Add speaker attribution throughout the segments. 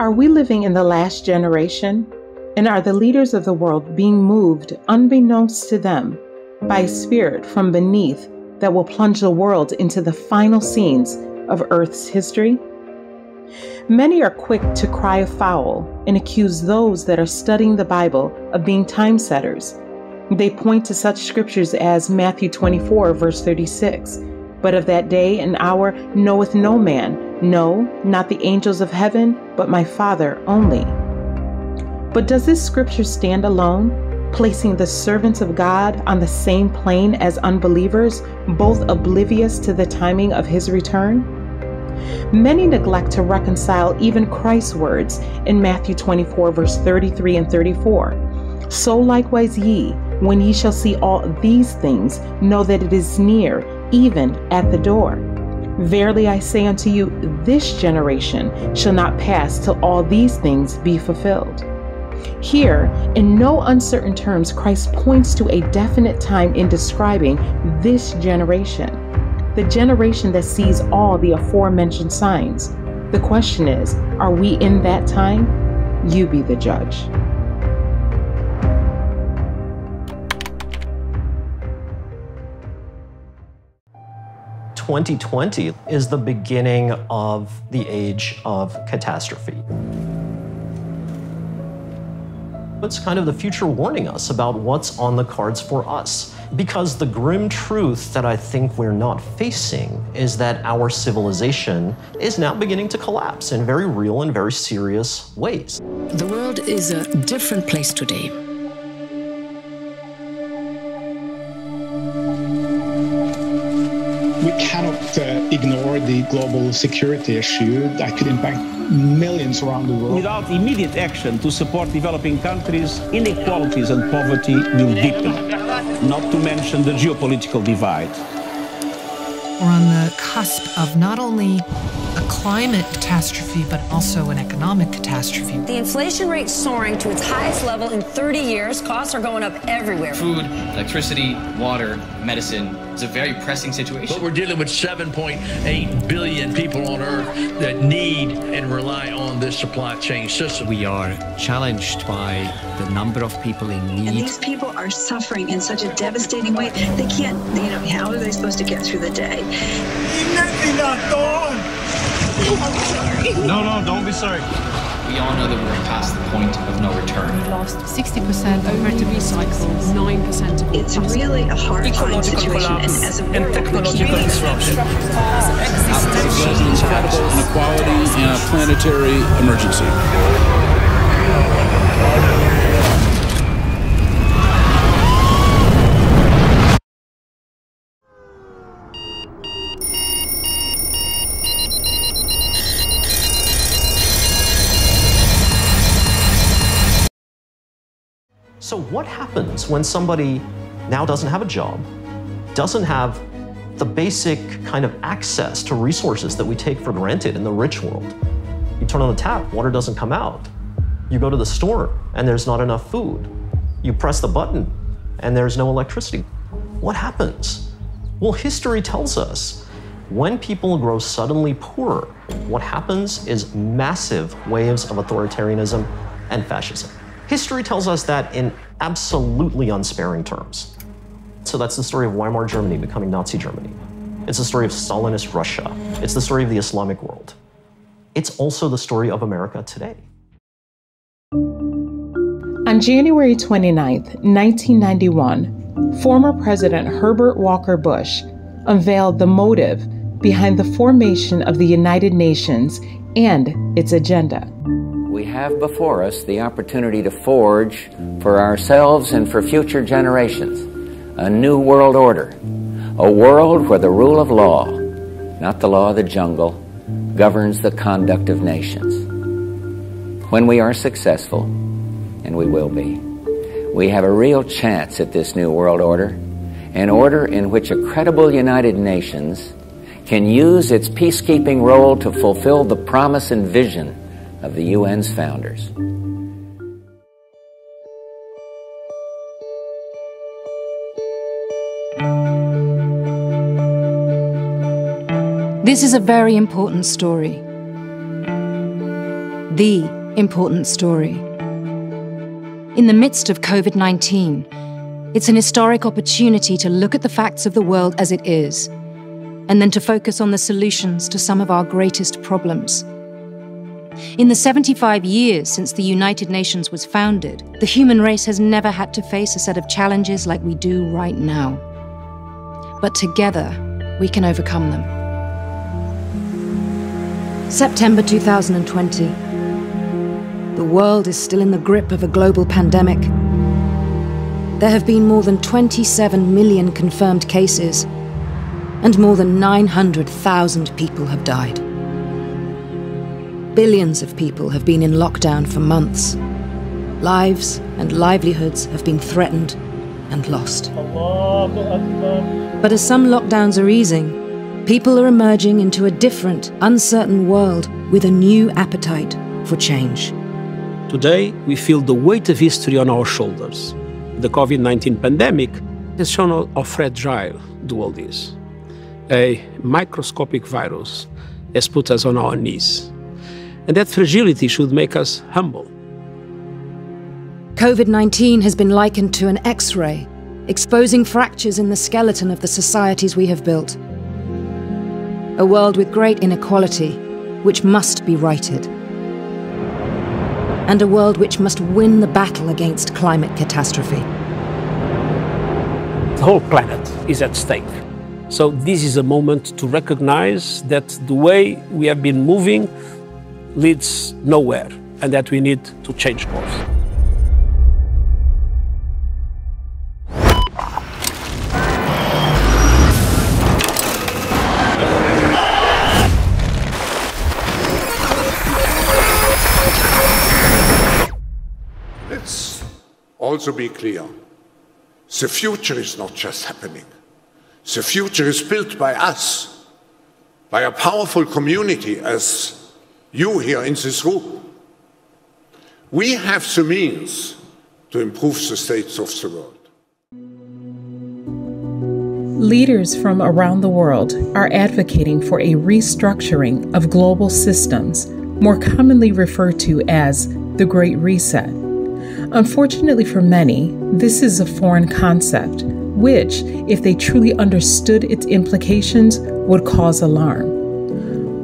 Speaker 1: Are we living in the last generation? And are the leaders of the world being moved, unbeknownst to them, by a spirit from beneath that will plunge the world into the final scenes of Earth's history? Many are quick to cry foul and accuse those that are studying the Bible of being time setters. They point to such scriptures as Matthew 24, verse 36. But of that day and hour knoweth no man, no, not the angels of heaven, but my Father only. But does this scripture stand alone, placing the servants of God on the same plane as unbelievers, both oblivious to the timing of his return? Many neglect to reconcile even Christ's words in Matthew 24, verse 33 and 34. So likewise, ye, when ye shall see all these things, know that it is near, even at the door. Verily I say unto you, this generation shall not pass till all these things be fulfilled. Here, in no uncertain terms, Christ points to a definite time in describing this generation, the generation that sees all the aforementioned signs. The question is, are we in that time? You be the judge.
Speaker 2: 2020 is the beginning of the age of catastrophe. It's kind of the future warning us about what's on the cards for us. Because the grim truth that I think we're not facing is that our civilization is now beginning to collapse in very real and very serious ways.
Speaker 3: The world is a different place today.
Speaker 4: Cannot uh, ignore the global security issue that could impact millions around the world.
Speaker 5: Without immediate action to support developing countries, inequalities and poverty will deepen, not to mention the geopolitical divide.
Speaker 6: We're on the cusp of not only a climate catastrophe, but also an economic catastrophe.
Speaker 7: The inflation rate soaring to its highest level in 30 years. Costs are going up everywhere.
Speaker 8: Food, electricity, water, medicine. It's a very pressing situation.
Speaker 9: But we're dealing with 7.8 billion people on Earth that need and rely on this supply chain system.
Speaker 10: We are challenged by the number of people in need.
Speaker 11: And these people are suffering in such a devastating way. They can't, you know, how are they supposed to get through the day?
Speaker 12: No, no, don't be sorry.
Speaker 8: We all know that we're past the point of no return.
Speaker 13: We lost 60% over to recycle, 9% of
Speaker 11: It's really a horrifying situation, and as a
Speaker 12: and technological disruption.
Speaker 14: Incredible inequality and a planetary emergency.
Speaker 2: So, what happens when somebody now doesn't have a job, doesn't have the basic kind of access to resources that we take for granted in the rich world? You turn on the tap, water doesn't come out. You go to the store, and there's not enough food. You press the button, and there's no electricity. What happens? Well, history tells us when people grow suddenly poorer, what happens is massive waves of authoritarianism and fascism. History tells us that in absolutely unsparing terms. So that's the story of Weimar Germany becoming Nazi Germany. It's the story of Stalinist Russia. It's the story of the Islamic world. It's also the story of America today.
Speaker 1: On January 29, 1991, former President Herbert Walker Bush unveiled the motive behind the formation of the United Nations and its agenda
Speaker 15: we have before us the opportunity to forge for ourselves and for future generations a new world order, a world where the rule of law, not the law of the jungle, governs the conduct of nations. When we are successful, and we will be, we have a real chance at this new world order, an order in which a credible United Nations can use its peacekeeping role to fulfill the promise and vision of the UN's founders.
Speaker 16: This is a very important story. the important story. In the midst of COVID 19, it's an historic opportunity to look at the facts of the world as it is, and then to focus on the solutions to some of our greatest problems. In the 75 years since the United Nations was founded, the human race has never had to face a set of challenges like we do right now. But together, we can overcome them. September 2020. The world is still in the grip of a global pandemic. There have been more than 27 million confirmed cases, and more than 900,000 people have died. Billions of people have been in lockdown for months. Lives and livelihoods have been threatened and lost. But as some lockdowns are easing, people are emerging into a different, uncertain world with a new appetite for change.
Speaker 17: Today, we feel the weight of history on our shoulders. The COVID 19 pandemic has shown how fragile the world is. A microscopic virus has put us on our knees. And that fragility should make us humble.
Speaker 16: COVID 19 has been likened to an X ray, exposing fractures in the skeleton of the societies we have built a world with great inequality, which must be righted. And a world which must win the battle against climate catastrophe.
Speaker 17: The whole planet is at stake. So, this is a moment to recognize that the way we have been moving leads nowhere and that we need to change course.
Speaker 18: Let's also be clear the future is not just happening, the future is built by us, by a powerful community as you here in this room. We have the means to improve the states of the world.
Speaker 1: Leaders from around the world are advocating for a restructuring of global systems, more commonly referred to as the Great Reset. Unfortunately for many, this is a foreign concept, which, if they truly understood its implications, would cause alarm.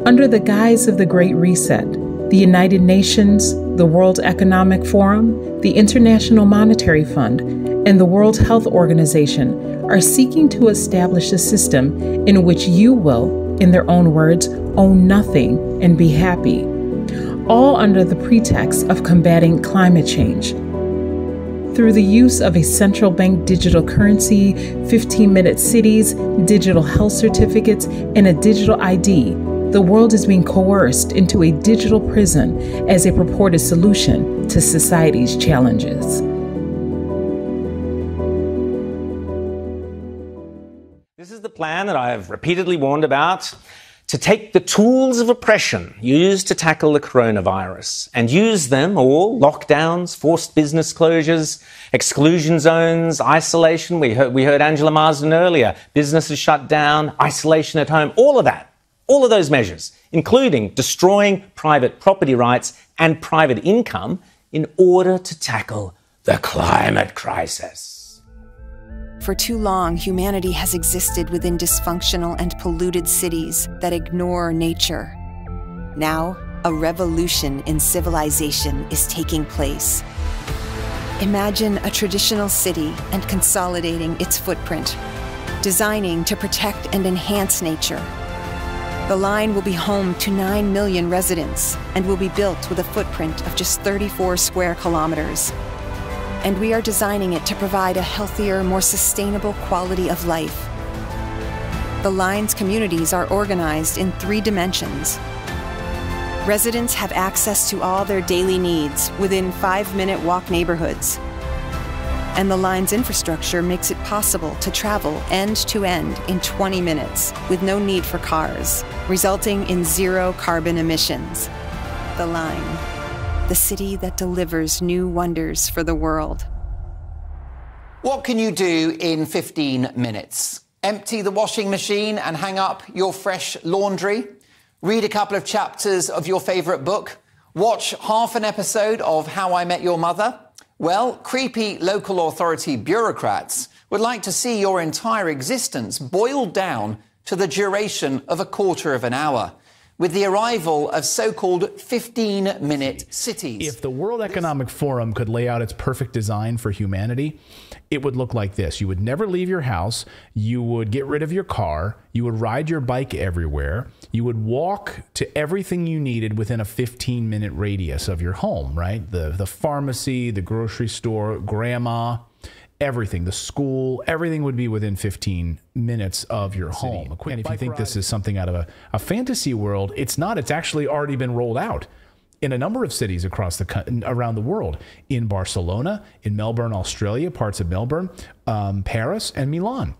Speaker 1: Under the guise of the Great Reset, the United Nations, the World Economic Forum, the International Monetary Fund, and the World Health Organization are seeking to establish a system in which you will, in their own words, own nothing and be happy, all under the pretext of combating climate change. Through the use of a central bank digital currency, 15 minute cities, digital health certificates, and a digital ID, the world is being coerced into a digital prison as a purported solution to society's challenges.
Speaker 19: This is the plan that I have repeatedly warned about to take the tools of oppression used to tackle the coronavirus and use them all lockdowns, forced business closures, exclusion zones, isolation. We heard, we heard Angela Marsden earlier, businesses shut down, isolation at home, all of that, all of those measures, including destroying private property rights and private income in order to tackle the climate crisis.
Speaker 20: For too long, humanity has existed within dysfunctional and polluted cities that ignore nature. Now, a revolution in civilization is taking place. Imagine a traditional city and consolidating its footprint, designing to protect and enhance nature. The line will be home to 9 million residents and will be built with a footprint of just 34 square kilometers and we are designing it to provide a healthier, more sustainable quality of life. The Line's communities are organized in three dimensions. Residents have access to all their daily needs within five minute walk neighborhoods. And the Line's infrastructure makes it possible to travel end to end in 20 minutes with no need for cars, resulting in zero carbon emissions. The Line the city that delivers new wonders for the world.
Speaker 21: What can you do in 15 minutes? Empty the washing machine and hang up your fresh laundry? Read a couple of chapters of your favourite book? Watch half an episode of How I Met Your Mother? Well, creepy local authority bureaucrats would like to see your entire existence boiled down to the duration of a quarter of an hour with the arrival of so called 15 minute cities.
Speaker 22: If the World Economic Forum could lay out its perfect design for humanity, it would look like this. You would never leave your house. You would get rid of your car. You would ride your bike everywhere. You would walk to everything you needed within a 15 minute radius of your home, right? The, the pharmacy, the grocery store, grandma, everything, the school, everything would be within 15 minutes of your home. And if you think this is something out of a, a fantasy world, it's not. It's actually already been rolled out in a number of cities across the around the world in Barcelona, in Melbourne, Australia, parts of Melbourne, um, Paris, and Milan.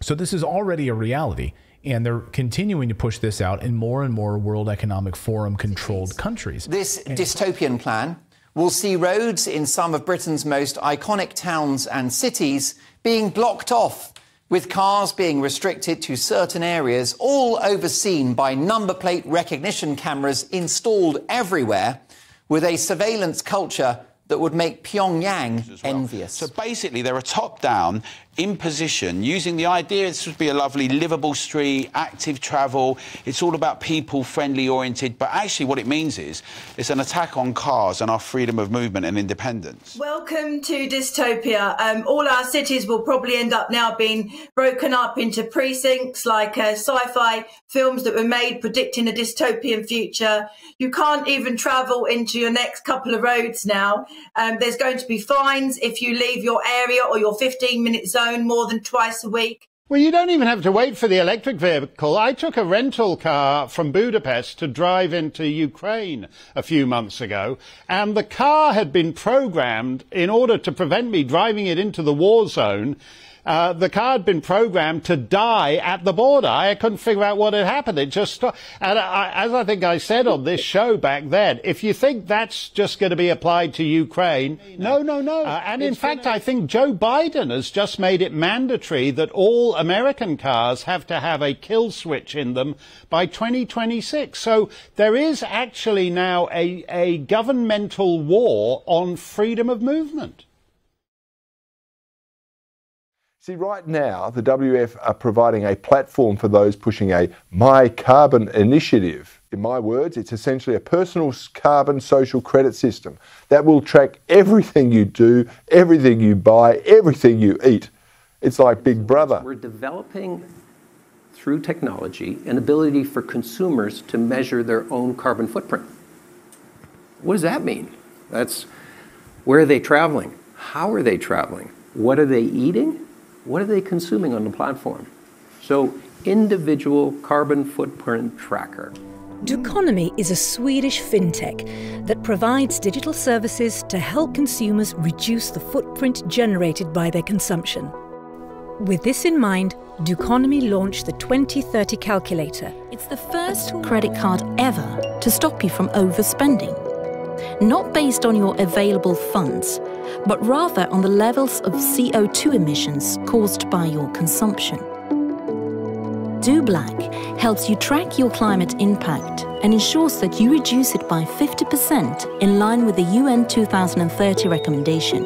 Speaker 22: So this is already a reality, and they're continuing to push this out in more and more World Economic Forum controlled countries.
Speaker 21: This dystopian plan will see roads in some of Britain's most iconic towns and cities being blocked off, with cars being restricted to certain areas, all overseen by number plate recognition cameras installed everywhere, with a surveillance culture that would make Pyongyang well. envious.
Speaker 23: So basically, they're a top down imposition using the idea this would be a lovely livable street, active travel. It's all about people friendly oriented. But actually, what it means is it's an attack on cars and our freedom of movement and independence.
Speaker 24: Welcome to dystopia. Um, all our cities will probably end up now being broken up into precincts like uh, sci fi films that were made predicting a dystopian future. You can't even travel into your next couple of roads now. Um, there's going to be fines if you leave your area or your 15 minute zone more than twice a week.
Speaker 25: Well, you don't even have to wait for the electric vehicle. I took a rental car from Budapest to drive into Ukraine a few months ago, and the car had been programmed in order to prevent me driving it into the war zone uh, the car had been programmed to die at the border. I couldn't figure out what had happened. It just stopped. And I, as I think I said on this show back then, if you think that's just going to be applied to Ukraine, no, no, no. Uh, and in fact, I think Joe Biden has just made it mandatory that all American cars have to have a kill switch in them by 2026. So there is actually now a, a governmental war on freedom of movement.
Speaker 26: See, right now, the WF are providing a platform for those pushing a My Carbon initiative. In my words, it's essentially a personal carbon social credit system that will track everything you do, everything you buy, everything you eat. It's like Big Brother.
Speaker 27: We're developing through technology an ability for consumers to measure their own carbon footprint. What does that mean? That's where are they traveling? How are they traveling? What are they eating? What are they consuming on the platform? So, individual carbon footprint tracker.
Speaker 28: Doconomy is a Swedish fintech that provides digital services to help consumers reduce the footprint generated by their consumption. With this in mind, Doconomy launched the 2030 calculator.
Speaker 29: It's the first credit card ever to stop you from overspending. Not based on your available funds, but rather on the levels of CO2 emissions caused by your consumption. Do Black helps you track your climate impact and ensures that you reduce it by 50% in line with the UN 2030 recommendation.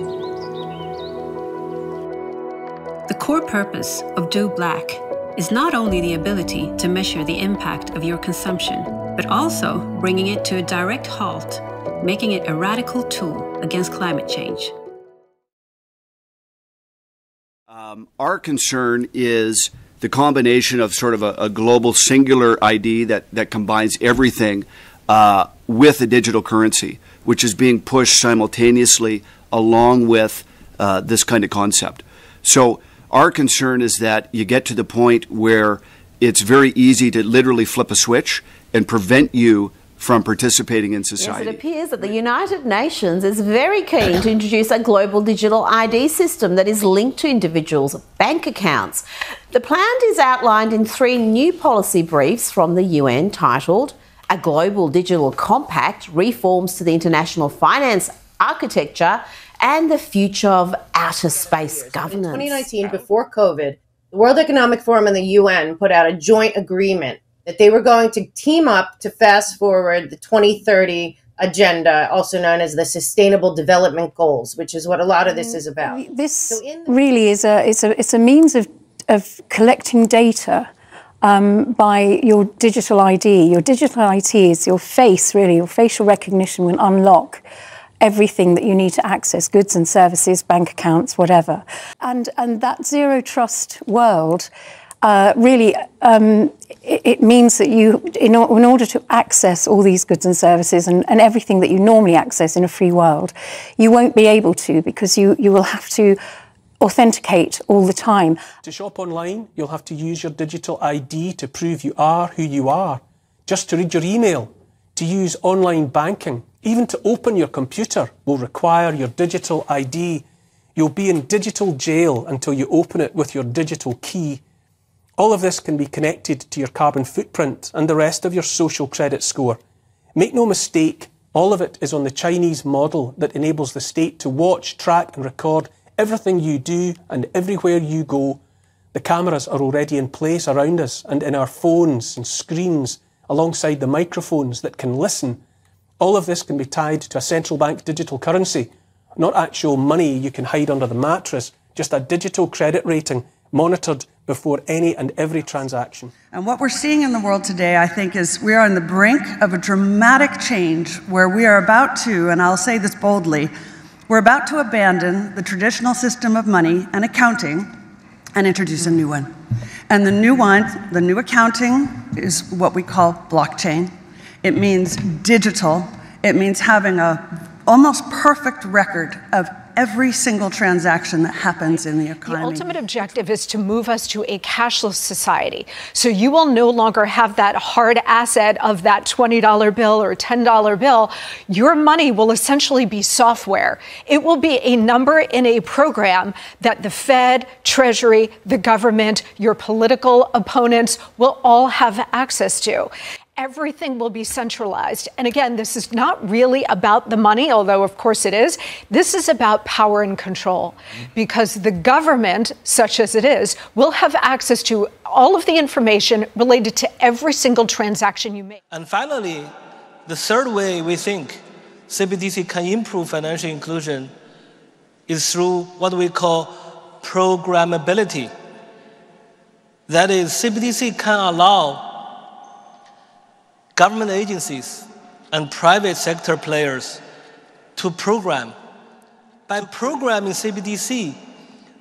Speaker 30: The core purpose of Do Black is not only the ability to measure the impact of your consumption, but also bringing it to a direct halt, making it a radical tool against climate change.
Speaker 31: Um, our concern is the combination of sort of a, a global singular ID that, that combines everything uh, with a digital currency, which is being pushed simultaneously along with uh, this kind of concept. So, our concern is that you get to the point where it's very easy to literally flip a switch and prevent you from participating in society.
Speaker 32: Yes, it appears that the United Nations is very keen to introduce a global digital ID system that is linked to individuals' bank accounts. The plan is outlined in three new policy briefs from the UN titled A Global Digital Compact, Reforms to the International Finance Architecture, and the Future of Outer Space Governance.
Speaker 33: In 2019, before COVID, the World Economic Forum and the UN put out a joint agreement that they were going to team up to fast forward the 2030 agenda, also known as the Sustainable Development Goals, which is what a lot of this is about.
Speaker 34: This really is a it's a it's a means of of collecting data um, by your digital ID. Your digital ID is your face, really. Your facial recognition will unlock everything that you need to access goods and services, bank accounts, whatever. And, and that zero trust world uh, really um, it, it, means that you, in, in, order to access all these goods and services and, and everything that you normally access in a free world, you won't be able to because you, you will have to authenticate all the time.
Speaker 17: To shop online, you'll have to use your digital ID to prove you are who you are. Just to read your email, to use online banking, even to open your computer will require your digital ID. You'll be in digital jail until you open it with your digital key. All of this can be connected to your carbon footprint and the rest of your social credit score. Make no mistake, all of it is on the Chinese model that enables the state to watch, track and record everything you do and everywhere you go. The cameras are already in place around us and in our phones and screens alongside the microphones that can listen. All of this can be tied to a central bank digital currency, not actual money you can hide under the mattress, just a digital credit rating monitored before any and every transaction.
Speaker 35: And what we're seeing in the world today, I think, is we are on the brink of a dramatic change where we are about to, and I'll say this boldly, we're about to abandon the traditional system of money and accounting and introduce a new one. And the new one, the new accounting, is what we call blockchain. It means digital. It means having a almost perfect record of every single transaction that happens in the economy.
Speaker 36: The ultimate objective is to move us to a cashless society. So you will no longer have that hard asset of that $20 bill or $10 bill. Your money will essentially be software. It will be a number in a program that the Fed, Treasury, the government, your political opponents will all have access to everything will be centralized. And again, this is not really about the money, although of course it is. This is about power and control because the government, such as it is, will have access to all of the information related to every single transaction you make.
Speaker 37: And finally, the third way we think CBDC can improve financial inclusion is through what we call programmability. That is, CBDC can allow government agencies and private sector players to program. By programming CBDC,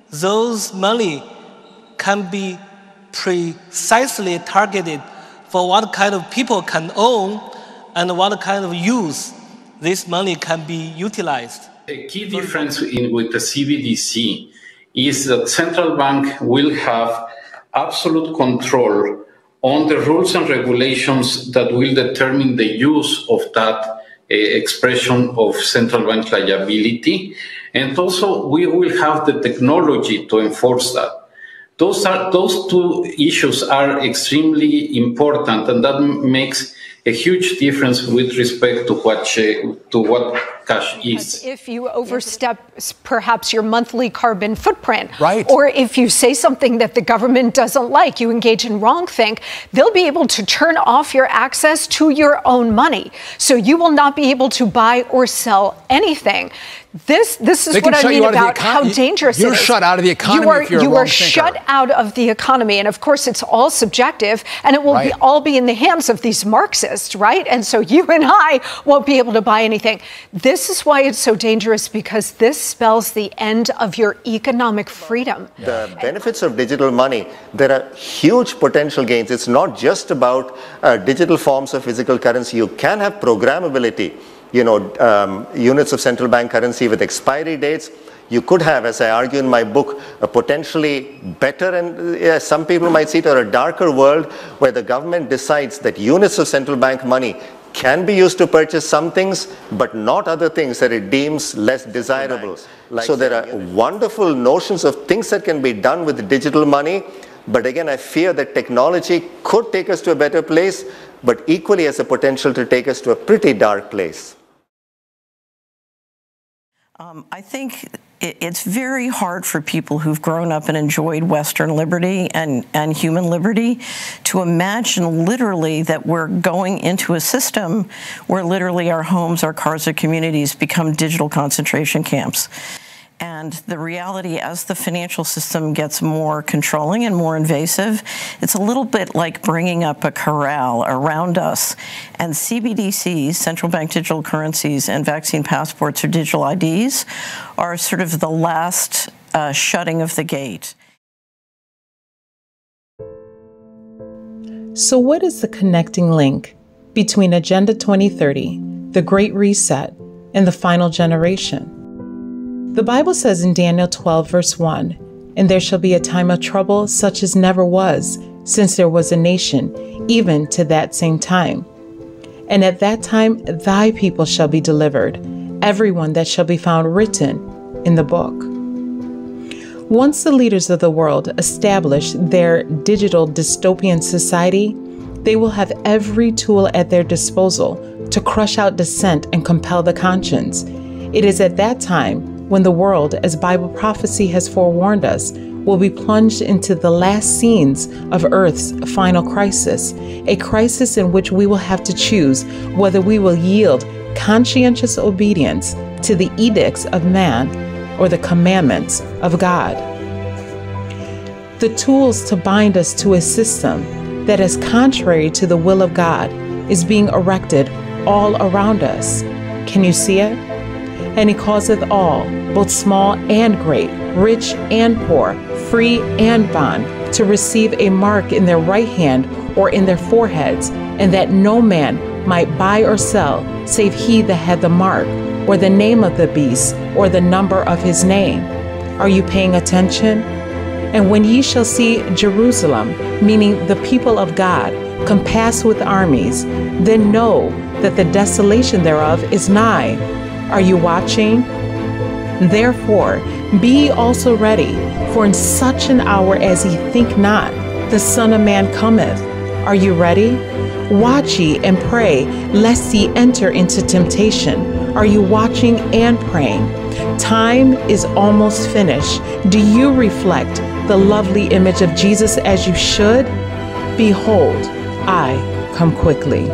Speaker 37: those money can be precisely targeted for what kind of people can own and what kind of use this money can be utilized.
Speaker 38: The key difference in, with the CBDC is that central bank will have absolute control on the rules and regulations that will determine the use of that uh, expression of central bank liability. And also, we will have the technology to enforce that. Those, are, those two issues are extremely important, and that makes a huge difference with respect to what, to what cash is.
Speaker 36: If you overstep perhaps your monthly carbon footprint,
Speaker 22: right.
Speaker 36: or if you say something that the government doesn't like, you engage in wrongthink, they'll be able to turn off your access to your own money. So you will not be able to buy or sell anything. This this is what I mean about how dangerous
Speaker 22: you're
Speaker 36: it is.
Speaker 22: shut out of the economy
Speaker 36: you are,
Speaker 22: if you're
Speaker 36: you
Speaker 22: a
Speaker 36: are shut out of the economy, and of course it's all subjective, and it will
Speaker 22: right.
Speaker 36: be, all be in the hands of these Marxists, right? And so you and I won't be able to buy anything. This is why it's so dangerous because this spells the end of your economic freedom.
Speaker 39: The benefits of digital money, there are huge potential gains. It's not just about uh, digital forms of physical currency. You can have programmability you know, um, units of central bank currency with expiry dates. You could have, as I argue in my book, a potentially better and yeah, some people might see it or a darker world where the government decides that units of central bank money can be used to purchase some things, but not other things that it deems less desirable. Like so there are wonderful notions of things that can be done with digital money, but again, I fear that technology could take us to a better place, but equally has the potential to take us to a pretty dark place.
Speaker 40: Um, I think
Speaker 41: it's very hard for people who've grown up and enjoyed Western liberty and, and human liberty to imagine literally that we're going into a system where literally our homes, our cars, our communities become digital concentration camps. And the reality, as the financial system gets more controlling and more invasive, it's a little bit like bringing up a corral around us. And CBDCs, central bank digital currencies, and vaccine passports or digital IDs are sort of the last uh, shutting of the gate.
Speaker 1: So, what is the connecting link between Agenda 2030, the Great Reset, and the final generation? The Bible says in Daniel 12, verse 1 And there shall be a time of trouble such as never was, since there was a nation, even to that same time. And at that time thy people shall be delivered, everyone that shall be found written in the book. Once the leaders of the world establish their digital dystopian society, they will have every tool at their disposal to crush out dissent and compel the conscience. It is at that time when the world, as Bible prophecy has forewarned us, will be plunged into the last scenes of Earth's final crisis, a crisis in which we will have to choose whether we will yield conscientious obedience to the edicts of man or the commandments of God. The tools to bind us to a system that is contrary to the will of God is being erected all around us. Can you see it? And he causeth all, both small and great, rich and poor, free and bond, to receive a mark in their right hand or in their foreheads, and that no man might buy or sell save he that had the mark, or the name of the beast, or the number of his name. Are you paying attention? And when ye shall see Jerusalem, meaning the people of God, compassed with armies, then know that the desolation thereof is nigh. Are you watching? Therefore, be also ready, for in such an hour as ye think not, the Son of Man cometh. Are you ready? Watch ye and pray, lest ye enter into temptation. Are you watching and praying? Time is almost finished. Do you reflect the lovely image of Jesus as you should? Behold, I come quickly.